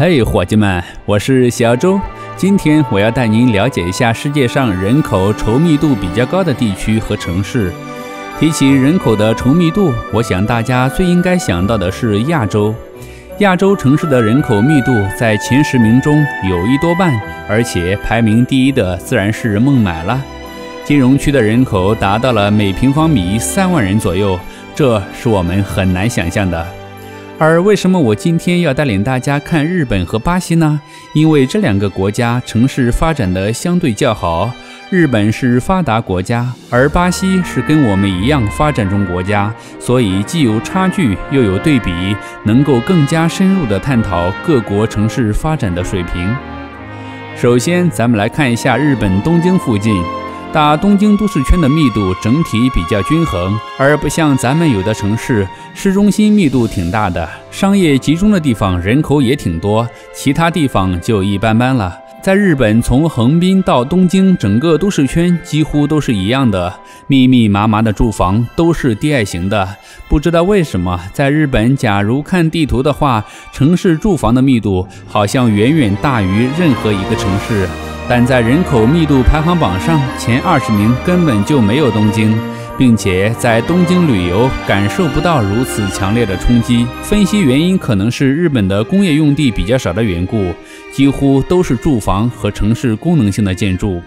嘿，伙计们，我是小周。今天我要带您了解一下世界上人口稠密度比较高的地区和城市。提起人口的稠密度，我想大家最应该想到的是亚洲。亚洲城市的人口密度在前十名中有一多半，而且排名第一的自然是孟买了。金融区的人口达到了每平方米三万人左右，这是我们很难想象的。而为什么我今天要带领大家看日本和巴西呢？因为这两个国家城市发展的相对较好。日本是发达国家，而巴西是跟我们一样发展中国家，所以既有差距又有对比，能够更加深入地探讨各国城市发展的水平。首先，咱们来看一下日本东京附近。大东京都市圈的密度整体比较均衡，而不像咱们有的城市市中心密度挺大的，商业集中的地方人口也挺多，其他地方就一般般了。在日本，从横滨到东京，整个都市圈几乎都是一样的，密密麻麻的住房都是低矮型的。不知道为什么，在日本，假如看地图的话，城市住房的密度好像远远大于任何一个城市。但在人口密度排行榜上，前二十名根本就没有东京，并且在东京旅游感受不到如此强烈的冲击。分析原因，可能是日本的工业用地比较少的缘故，几乎都是住房和城市功能性的建筑。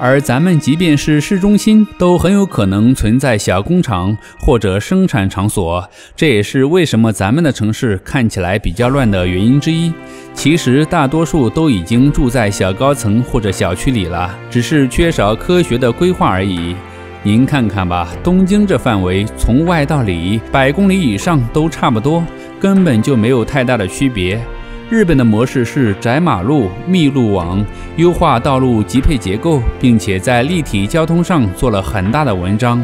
而咱们即便是市中心，都很有可能存在小工厂或者生产场所，这也是为什么咱们的城市看起来比较乱的原因之一。其实大多数都已经住在小高层或者小区里了，只是缺少科学的规划而已。您看看吧，东京这范围从外到里百公里以上都差不多，根本就没有太大的区别。日本的模式是窄马路、密路网，优化道路级配结构，并且在立体交通上做了很大的文章。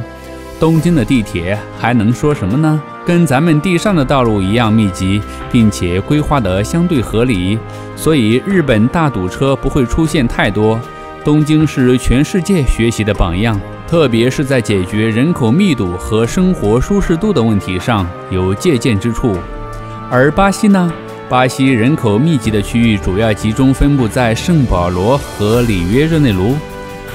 东京的地铁还能说什么呢？跟咱们地上的道路一样密集，并且规划得相对合理，所以日本大堵车不会出现太多。东京是全世界学习的榜样，特别是在解决人口密度和生活舒适度的问题上有借鉴之处。而巴西呢？巴西人口密集的区域主要集中分布在圣保罗和里约热内卢，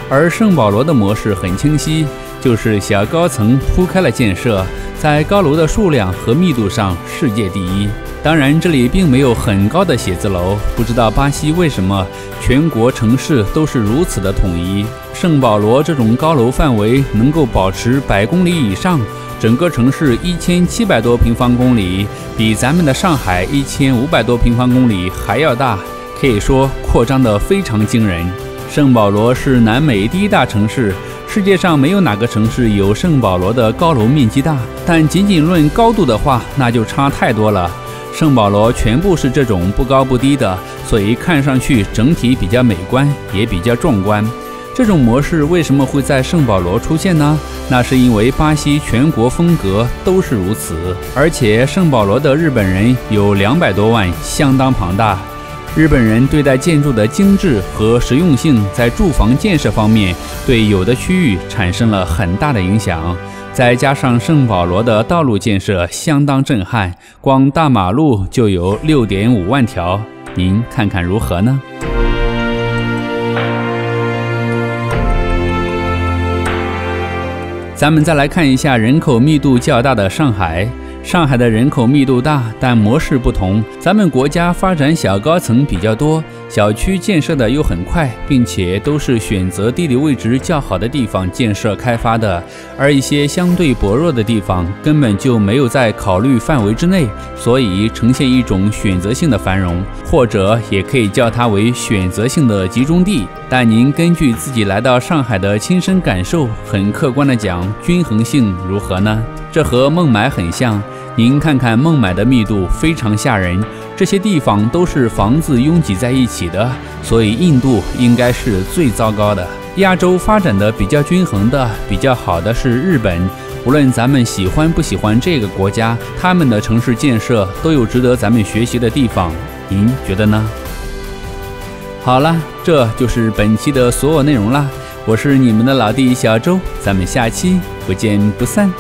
而圣保罗的模式很清晰，就是小高层铺开了建设，在高楼的数量和密度上世界第一。当然，这里并没有很高的写字楼。不知道巴西为什么全国城市都是如此的统一，圣保罗这种高楼范围能够保持百公里以上。整个城市一千七百多平方公里，比咱们的上海一千五百多平方公里还要大，可以说扩张的非常惊人。圣保罗是南美第一大城市，世界上没有哪个城市有圣保罗的高楼面积大。但仅仅论高度的话，那就差太多了。圣保罗全部是这种不高不低的，所以看上去整体比较美观，也比较壮观。这种模式为什么会在圣保罗出现呢？那是因为巴西全国风格都是如此，而且圣保罗的日本人有两百多万，相当庞大。日本人对待建筑的精致和实用性，在住房建设方面对有的区域产生了很大的影响。再加上圣保罗的道路建设相当震撼，光大马路就有六点五万条，您看看如何呢？咱们再来看一下人口密度较大的上海。上海的人口密度大，但模式不同。咱们国家发展小高层比较多。小区建设的又很快，并且都是选择地理位置较好的地方建设开发的，而一些相对薄弱的地方根本就没有在考虑范围之内，所以呈现一种选择性的繁荣，或者也可以叫它为选择性的集中地。但您根据自己来到上海的亲身感受，很客观的讲，均衡性如何呢？这和孟买很像。您看看孟买的密度非常吓人，这些地方都是房子拥挤在一起的，所以印度应该是最糟糕的。亚洲发展的比较均衡的、比较好的是日本。无论咱们喜欢不喜欢这个国家，他们的城市建设都有值得咱们学习的地方。您觉得呢？好了，这就是本期的所有内容啦。我是你们的老弟小周，咱们下期不见不散。